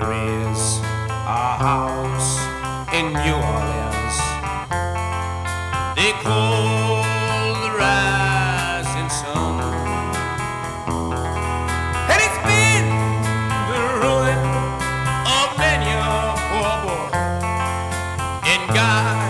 There is a house in New Orleans. They call the rising sun. And it's been the ruin of many a poor boy. And God